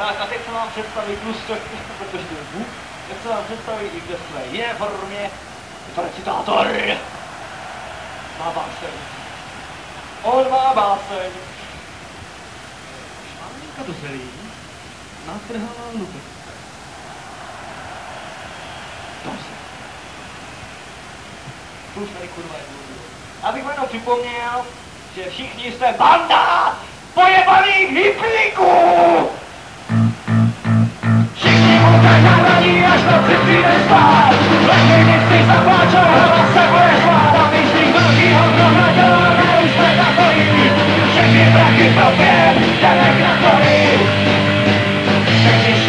Tak a teď se vám představí plus protože to je Bůh, teď se vám představí i ve své formě, je to recitátor. Má báseň. On má báseň. Švánka do zelí natrhala lupek. Dobře. To už tady kurva je dlouho. Abych jenom připomněl, že všichni jste banda pojebaných hyplíků! Nahraní, až noci přijde spát. Lehkej misty zapláčou, hlava se bude svát. A myšlí velký hovno hleděla, ne už jsme takový. Všechny prachy propět, jdeme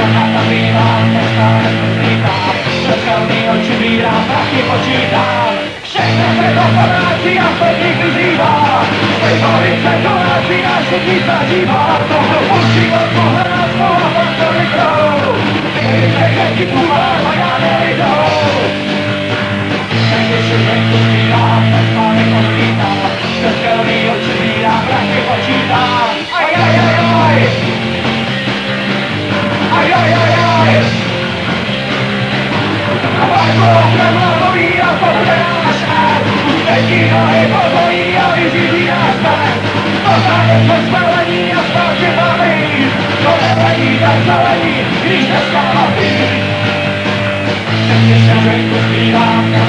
šlena tam bývám, dneska nezlítám. Do skalný oči vírám, prachy počítám. Všechno se to porácí a pevných vyzývá. Slivovice to rácí, náš lidí zažívá. Tohle musí odpohledat svou Aj, aj, aj, aj. A barko premluví a poté náš ad. Uzdečí nohy pobojí a vyřídí nás pes. Pořádek po spalení a zpátky máme jít. To nevadí, tak zelení, když nestává být. Když se venku zpívám, tak